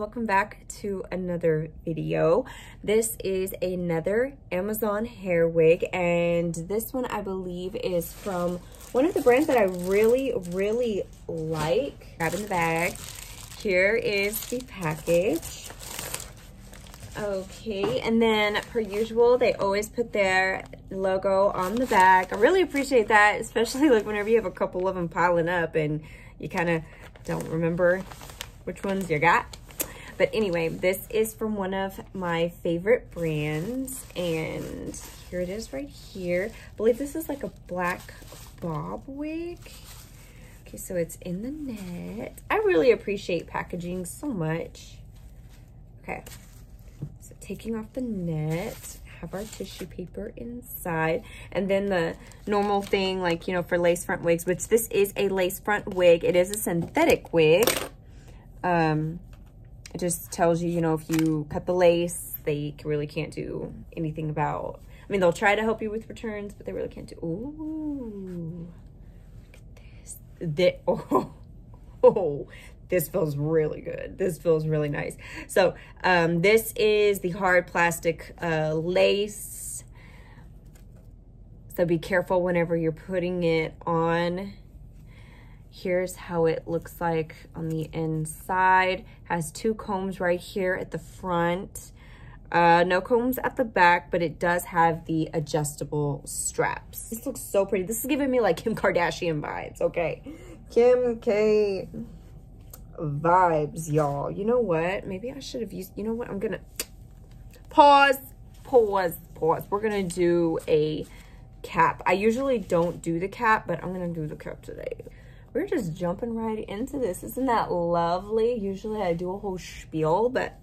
welcome back to another video. This is another Amazon hair wig and this one I believe is from one of the brands that I really, really like. Grabbing the bag. Here is the package. Okay, and then per usual, they always put their logo on the back. I really appreciate that, especially like whenever you have a couple of them piling up and you kind of don't remember which ones you got. But anyway, this is from one of my favorite brands. And here it is right here. I believe this is like a black bob wig. Okay, so it's in the net. I really appreciate packaging so much. Okay, so taking off the net, have our tissue paper inside. And then the normal thing, like, you know, for lace front wigs, which this is a lace front wig. It is a synthetic wig. Um, it just tells you, you know, if you cut the lace, they really can't do anything about, I mean, they'll try to help you with returns, but they really can't do, ooh, look at this. This, oh, oh, this feels really good. This feels really nice. So um, this is the hard plastic uh, lace. So be careful whenever you're putting it on. Here's how it looks like on the inside. Has two combs right here at the front. Uh, no combs at the back, but it does have the adjustable straps. This looks so pretty. This is giving me like Kim Kardashian vibes, okay? Kim K vibes, y'all. You know what? Maybe I should have used, you know what? I'm gonna pause, pause, pause. We're gonna do a cap. I usually don't do the cap, but I'm gonna do the cap today we're just jumping right into this. Isn't that lovely? Usually I do a whole spiel, but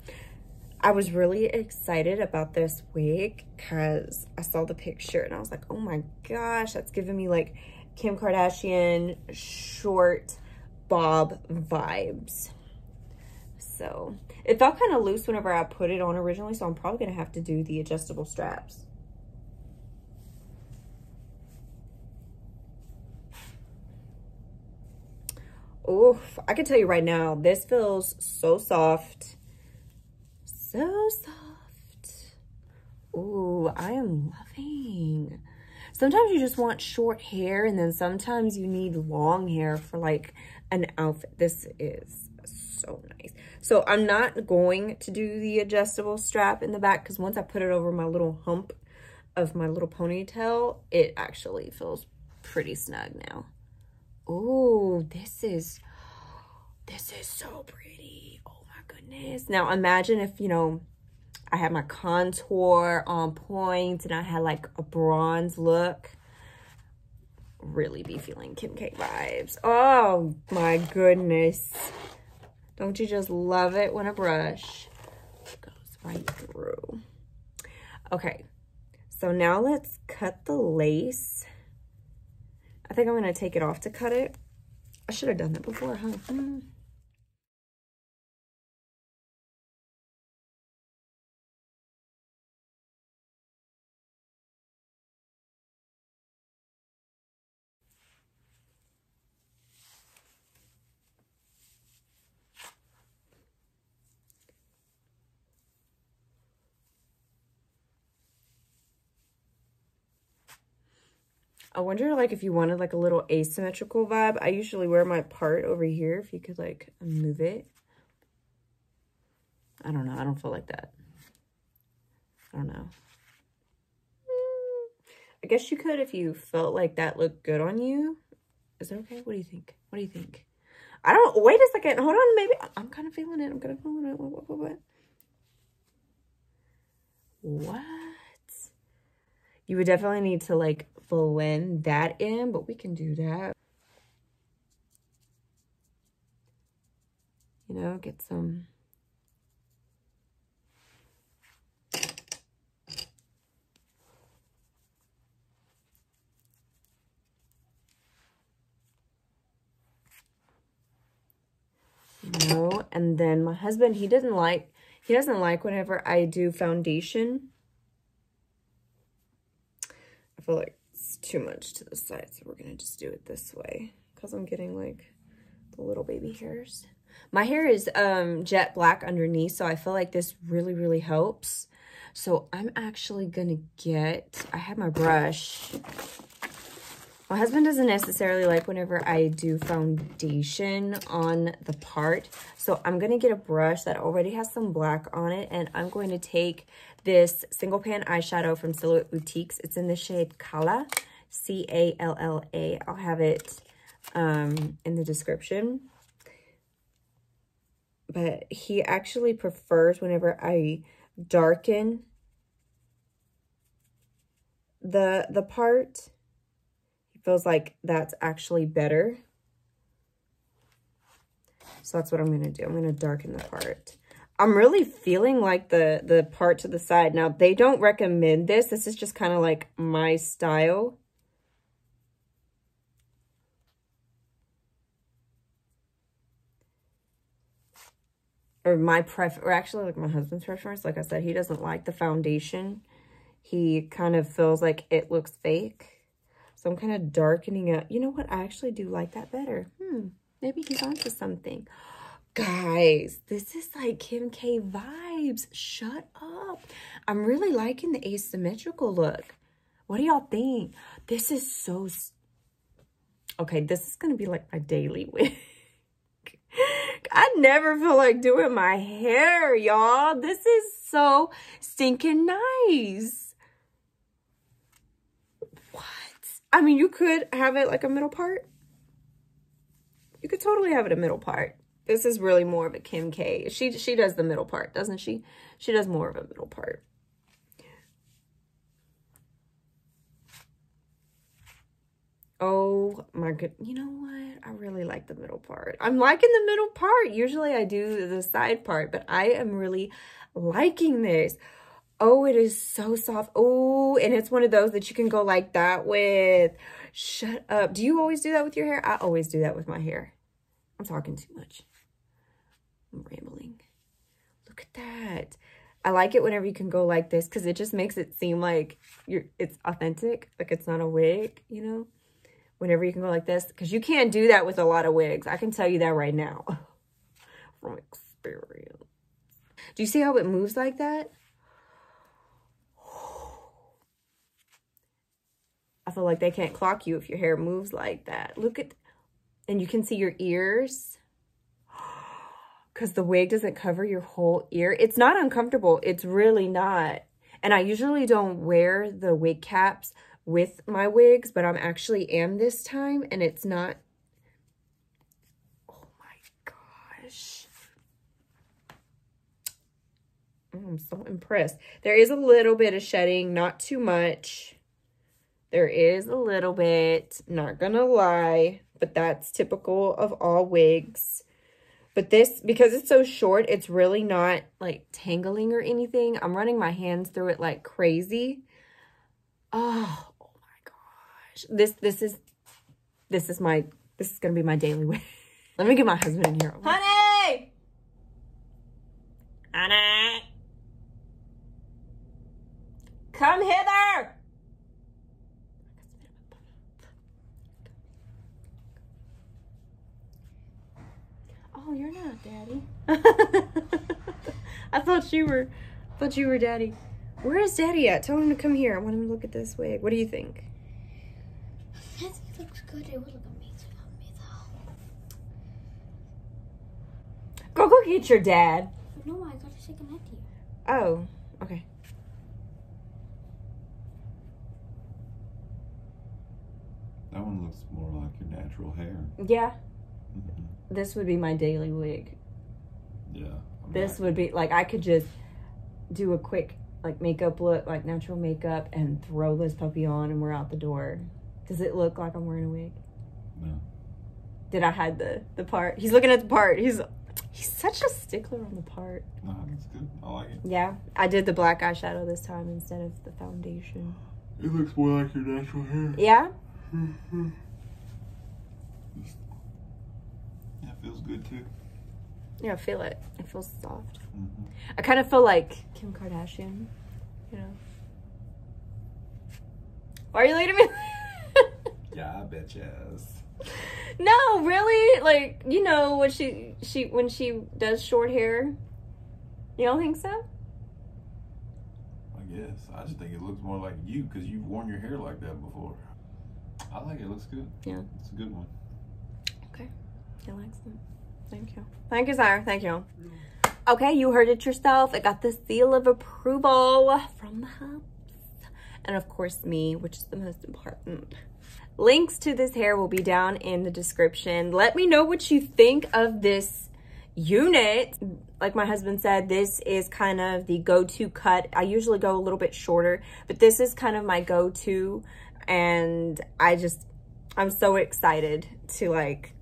I was really excited about this wig because I saw the picture and I was like, oh my gosh, that's giving me like Kim Kardashian short bob vibes. So it felt kind of loose whenever I put it on originally, so I'm probably going to have to do the adjustable straps. Oof, I can tell you right now, this feels so soft. So soft. Ooh, I am loving. Sometimes you just want short hair and then sometimes you need long hair for like an outfit. This is so nice. So I'm not going to do the adjustable strap in the back because once I put it over my little hump of my little ponytail, it actually feels pretty snug now. Oh, this is, this is so pretty. Oh my goodness. Now imagine if, you know, I had my contour on point and I had like a bronze look. Really be feeling Kim K vibes. Oh my goodness. Don't you just love it when a brush goes right through? Okay, so now let's cut the lace. I think I'm going to take it off to cut it. I should have done that before, huh? Mm. I wonder like if you wanted like a little asymmetrical vibe. I usually wear my part over here if you could like move it. I don't know. I don't feel like that. I don't know. I guess you could if you felt like that looked good on you. Is that okay? What do you think? What do you think? I don't, wait a second. Hold on, maybe. I'm kind of feeling it. I'm kind of feeling it. What, what, what, what? What? You would definitely need to like blend that in, but we can do that. You know, get some... You know, and then my husband, he doesn't like, he doesn't like whenever I do foundation. I feel like too much to the side, so we're to just do it this way because I'm getting like the little baby hairs. My hair is um, jet black underneath, so I feel like this really, really helps. So I'm actually to get, I have my brush. My husband doesn't necessarily like whenever I do foundation on the part. So I'm going to get a brush that already has some black on it. And I'm going to take this single pan eyeshadow from Silhouette Boutiques. It's in the shade Calla, C-A-L-L-A. I'll have it um, in the description. But he actually prefers whenever I darken the the part. Feels like that's actually better. So that's what I'm going to do. I'm going to darken the part. I'm really feeling like the, the part to the side. Now, they don't recommend this. This is just kind of like my style. Or my pref, or actually like my husband's preference. Like I said, he doesn't like the foundation. He kind of feels like it looks fake. So I'm kind of darkening it. You know what? I actually do like that better. Hmm, maybe he's onto something. Guys, this is like Kim K vibes. Shut up. I'm really liking the asymmetrical look. What do y'all think? This is so... Okay, this is going to be like my daily wig. I never feel like doing my hair, y'all. This is so stinking nice. What? I mean, you could have it like a middle part. You could totally have it a middle part. This is really more of a Kim K. She she does the middle part, doesn't she? She does more of a middle part. Oh my good. You know what? I really like the middle part. I'm liking the middle part. Usually I do the side part, but I am really liking this. Oh, it is so soft. Oh, and it's one of those that you can go like that with. Shut up. Do you always do that with your hair? I always do that with my hair. I'm talking too much. I'm rambling. Look at that. I like it whenever you can go like this because it just makes it seem like you're it's authentic. Like it's not a wig, you know? Whenever you can go like this. Because you can't do that with a lot of wigs. I can tell you that right now. From experience. Do you see how it moves like that? Feel like they can't clock you if your hair moves like that. Look at, and you can see your ears because the wig doesn't cover your whole ear. It's not uncomfortable. It's really not. And I usually don't wear the wig caps with my wigs, but I'm actually am this time and it's not. Oh my gosh. I'm so impressed. There is a little bit of shedding, not too much. There is a little bit, not gonna lie, but that's typical of all wigs. But this, because it's so short, it's really not like tangling or anything. I'm running my hands through it like crazy. Oh, oh my gosh. This, this is, this is my, this is to be my daily wig. Let me get my husband in here. Honey! Honey! Come hither! Oh, you're not daddy. I thought you were, thought you were daddy. Where is daddy at? Tell him to come here. I want him to look at this wig. What do you think? I think it looks good. It would look amazing on me though. Go, go get your dad. No, I gotta say goodnight to you. Oh, okay. That one looks more like your natural hair. Yeah, Mhm. This would be my daily wig. Yeah. I'm This not- would be, like, I could just do a quick, like, makeup look, like, natural makeup, and throw this puppy on, and we're out the door. Does it look like I'm wearing a wig? No. Did I hide the, the part? He's looking at the part. He's, he's such a stickler on the part. No, it's good. I like it. Yeah, I did the black eyeshadow this time instead of the foundation. It looks more like your natural hair. Yeah? Yeah, it feels good too. Yeah, I feel it. It feels soft. Mm-hmm. I kind of feel like Kim Kardashian, you know. Why are you looking at me? Yeah, I bet yes. no, really? Like, you know what she she when she does short hair? You don't think so? I guess. I just think it looks more like you because you've worn your hair like that before. I like it. it looks good. Yeah. It's a good one. Thank you. Thank you, sir. Thank you. Okay, you heard it yourself. I got the seal of approval from the house. And of course me, which is the most important. Links to this hair will be down in the description. Let me know what you think of this unit. Like my husband said, this is kind of the go-to cut. I usually go a little bit shorter, but this is kind of my go-to. And I just, I'm so excited to like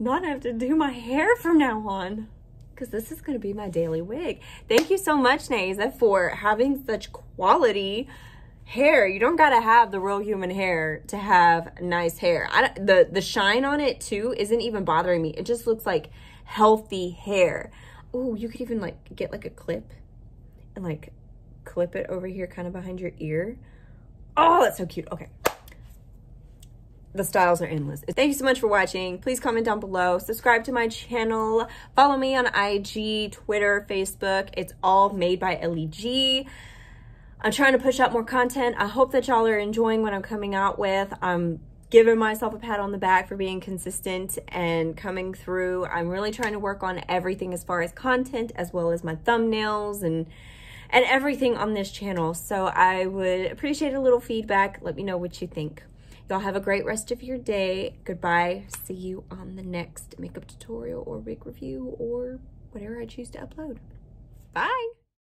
not have to do my hair from now on because this is going to be my daily wig. Thank you so much, Naza, for having such quality hair. You don't got to have the real human hair to have nice hair. I, the, the shine on it, too, isn't even bothering me. It just looks like healthy hair. Oh, you could even, like, get, like, a clip and, like, clip it over here kind of behind your ear. Oh, that's so cute. Okay the styles are endless. Thank you so much for watching. Please comment down below. Subscribe to my channel. Follow me on IG, Twitter, Facebook. It's all made by Ellie I'm trying to push out more content. I hope that y'all are enjoying what I'm coming out with. I'm giving myself a pat on the back for being consistent and coming through. I'm really trying to work on everything as far as content as well as my thumbnails and and everything on this channel. So I would appreciate a little feedback. Let me know what you think. Y'all have a great rest of your day. Goodbye. See you on the next makeup tutorial or wig review or whatever I choose to upload. Bye.